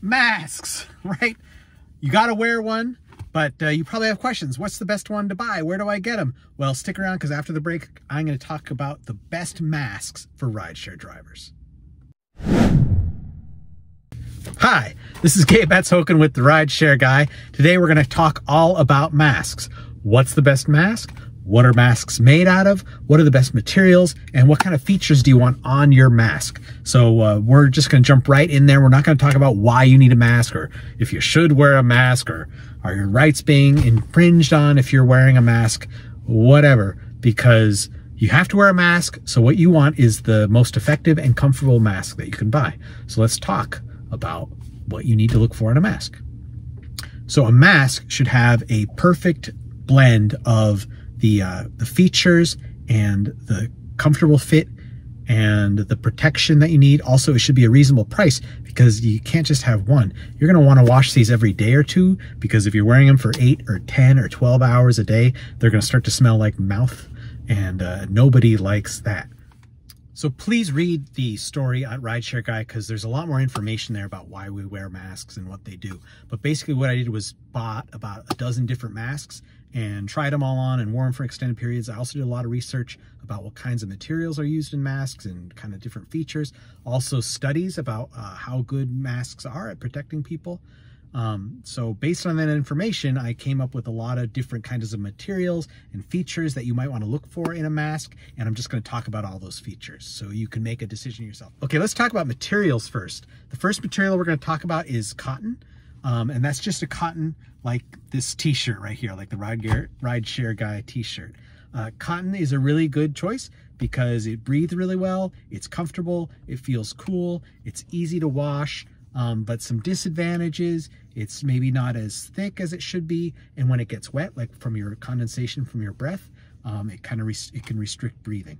masks, right? You got to wear one, but uh, you probably have questions. What's the best one to buy? Where do I get them? Well, stick around because after the break, I'm going to talk about the best masks for rideshare drivers. Hi, this is Gabe Ets-Hokin with the Rideshare Guy. Today we're going to talk all about masks. What's the best mask? What are masks made out of? What are the best materials? And what kind of features do you want on your mask? So uh, we're just going to jump right in there. We're not going to talk about why you need a mask or if you should wear a mask or are your rights being infringed on if you're wearing a mask, whatever, because you have to wear a mask. So what you want is the most effective and comfortable mask that you can buy. So let's talk about what you need to look for in a mask. So a mask should have a perfect blend of the uh, the features and the comfortable fit and the protection that you need. Also, it should be a reasonable price because you can't just have one. You're going to want to wash these every day or two because if you're wearing them for 8 or 10 or 12 hours a day, they're going to start to smell like mouth and uh, nobody likes that. So please read the story at Rideshare Guy because there's a lot more information there about why we wear masks and what they do. But basically what I did was bought about a dozen different masks and tried them all on and wore them for extended periods. I also did a lot of research about what kinds of materials are used in masks and kind of different features. Also studies about uh, how good masks are at protecting people. Um, so based on that information, I came up with a lot of different kinds of materials and features that you might want to look for in a mask. And I'm just going to talk about all those features so you can make a decision yourself. Okay, let's talk about materials first. The first material we're going to talk about is cotton. Um, and that's just a cotton like this t-shirt right here, like the Ride, Ride Share Guy t-shirt. Uh, cotton is a really good choice because it breathes really well, it's comfortable, it feels cool, it's easy to wash, um, but some disadvantages, it's maybe not as thick as it should be. And when it gets wet, like from your condensation from your breath, um, it kind of it can restrict breathing.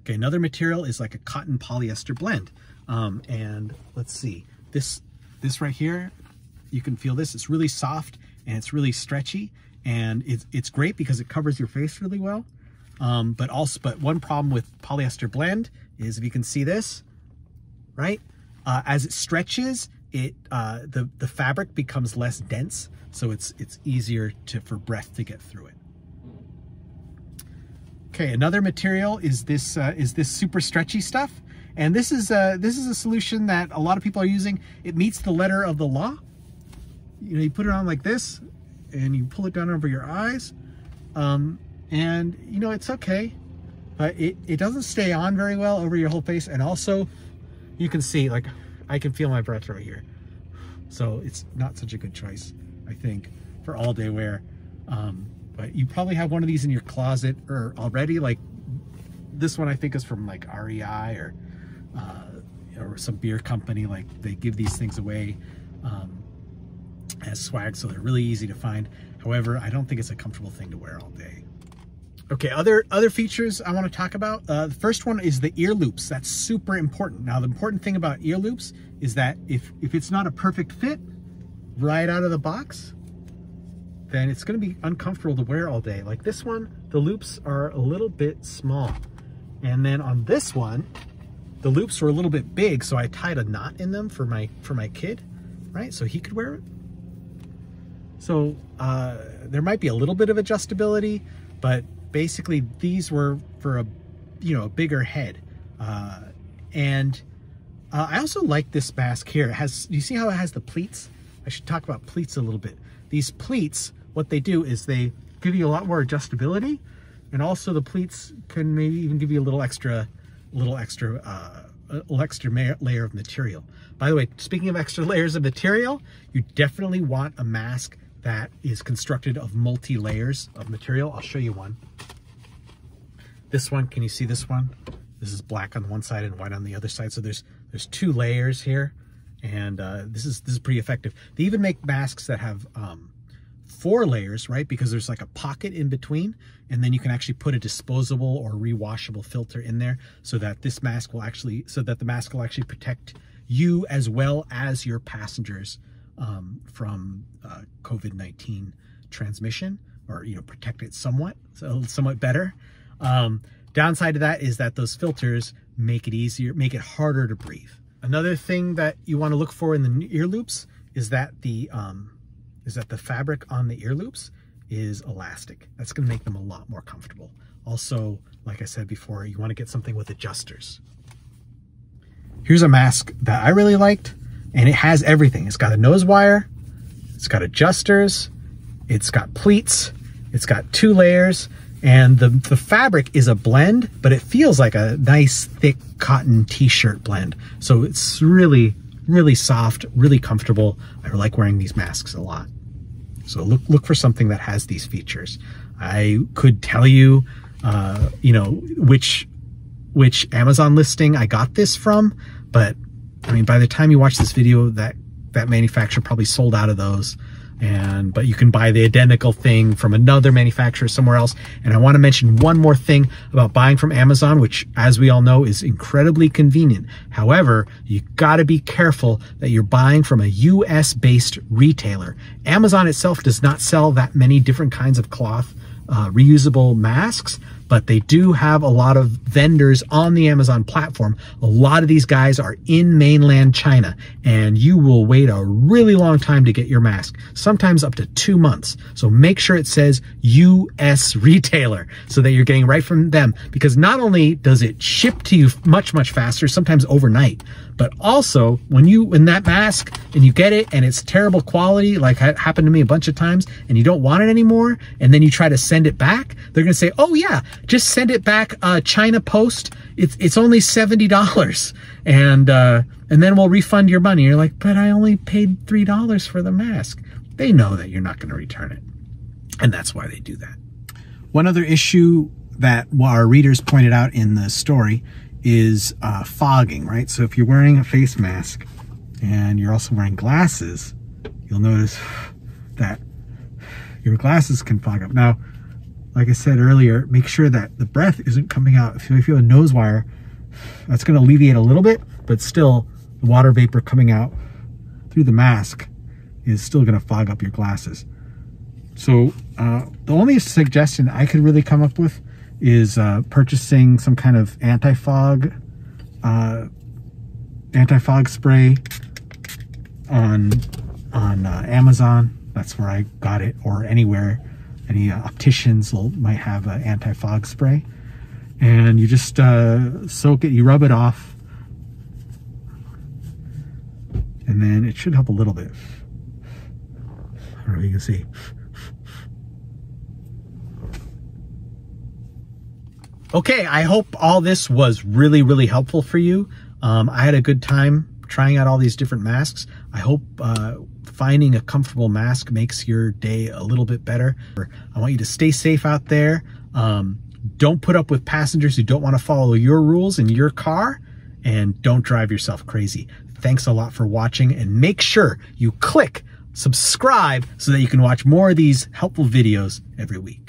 Okay, another material is like a cotton polyester blend. Um, and let's see, this, this right here, you can feel this, it's really soft and it's really stretchy and it's, it's great because it covers your face really well. Um, but also, but one problem with polyester blend is if you can see this, right? Uh, as it stretches, it uh, the the fabric becomes less dense, so it's it's easier to for breath to get through it. Okay, another material is this uh, is this super stretchy stuff, and this is uh, this is a solution that a lot of people are using. It meets the letter of the law. You know, you put it on like this, and you pull it down over your eyes, um, and you know it's okay, but it it doesn't stay on very well over your whole face, and also you can see like I can feel my breath right here. So it's not such a good choice, I think, for all day wear. Um, but you probably have one of these in your closet or already. Like this one, I think is from like REI or uh, or some beer company. Like they give these things away um, as swag, so they're really easy to find. However, I don't think it's a comfortable thing to wear all day. Okay, other other features I want to talk about. Uh, the first one is the ear loops. That's super important. Now, the important thing about ear loops is that if, if it's not a perfect fit right out of the box, then it's going to be uncomfortable to wear all day. Like this one, the loops are a little bit small. And then on this one, the loops were a little bit big, so I tied a knot in them for my for my kid, right? So he could wear it. So uh, there might be a little bit of adjustability, but basically these were for a, you know, a bigger head. Uh, and uh, I also like this mask here. It has, you see how it has the pleats? I should talk about pleats a little bit. These pleats, what they do is they give you a lot more adjustability and also the pleats can maybe even give you a little extra, little extra, uh, a little extra layer of material. By the way, speaking of extra layers of material, you definitely want a mask that is constructed of multi-layers of material. I'll show you one. This one, can you see this one? This is black on one side and white on the other side. So there's there's two layers here, and uh, this is this is pretty effective. They even make masks that have um, four layers, right? Because there's like a pocket in between, and then you can actually put a disposable or rewashable filter in there, so that this mask will actually, so that the mask will actually protect you as well as your passengers um, from uh, COVID-19 transmission or, you know, protect it somewhat, so somewhat better. Um, downside to that is that those filters make it easier, make it harder to breathe. Another thing that you want to look for in the ear loops is that the um, is that the fabric on the ear loops is elastic. That's going to make them a lot more comfortable. Also, like I said before, you want to get something with adjusters. Here's a mask that I really liked, and it has everything. It's got a nose wire, it's got adjusters, it's got pleats, it's got two layers, and the, the fabric is a blend, but it feels like a nice thick cotton t-shirt blend. So it's really, really soft, really comfortable. I like wearing these masks a lot. So look, look for something that has these features. I could tell you, uh, you know, which, which Amazon listing I got this from, but I mean, by the time you watch this video, that, that manufacturer probably sold out of those. And but you can buy the identical thing from another manufacturer somewhere else. And i want to mention one more thing about buying from amazon which as we all know is incredibly convenient. However you got to be careful that you're buying from a us based retailer. Amazon itself does not sell that many different kinds of cloth uh, reusable masks but they do have a lot of vendors on the Amazon platform. A lot of these guys are in mainland China and you will wait a really long time to get your mask, sometimes up to two months. So make sure it says US retailer so that you're getting right from them because not only does it ship to you much, much faster, sometimes overnight, but also when you, when that mask and you get it and it's terrible quality, like happened to me a bunch of times and you don't want it anymore, and then you try to send it back, they're going to say, oh yeah, just send it back uh, China Post. It's it's only seventy dollars, and uh, and then we'll refund your money. You're like, but I only paid three dollars for the mask. They know that you're not going to return it, and that's why they do that. One other issue that our readers pointed out in the story is uh, fogging, right? So if you're wearing a face mask and you're also wearing glasses, you'll notice that your glasses can fog up. Now, like I said earlier, make sure that the breath isn't coming out. If you feel a nose wire, that's going to alleviate a little bit, but still the water vapor coming out through the mask is still going to fog up your glasses. So uh, the only suggestion I could really come up with is uh, purchasing some kind of anti-fog uh, anti-fog spray on on uh, Amazon. That's where I got it, or anywhere any uh, opticians will, might have an anti-fog spray. And you just uh, soak it, you rub it off. And then it should help a little bit. I don't know if you can see. Okay, I hope all this was really, really helpful for you. Um, I had a good time trying out all these different masks. I hope uh, finding a comfortable mask makes your day a little bit better. I want you to stay safe out there. Um, don't put up with passengers who don't want to follow your rules in your car and don't drive yourself crazy. Thanks a lot for watching and make sure you click subscribe so that you can watch more of these helpful videos every week.